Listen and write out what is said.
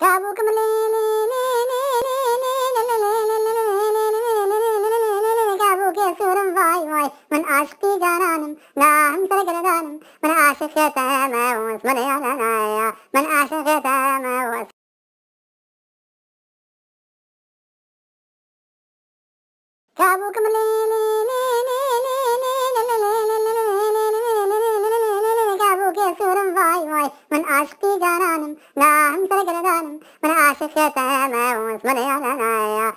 كابوكم كابوك يسور واي واي من عاشقي جانانم لا هم سرقلدانم من عاشق يتامى واسمر يا من عاشق يتامى واسمر كابوكم كابوك يسور من عاشقي جانانم لا هم سرقلدانم من عاشق يتامى واسمر يا نايا